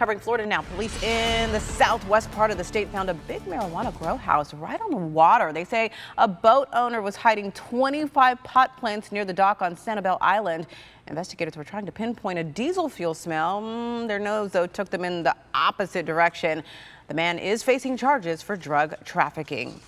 Covering Florida now, police in the southwest part of the state found a big marijuana grow house right on the water. They say a boat owner was hiding 25 pot plants near the dock on Sanibel Island. Investigators were trying to pinpoint a diesel fuel smell. Mm, their nose, though, took them in the opposite direction. The man is facing charges for drug trafficking.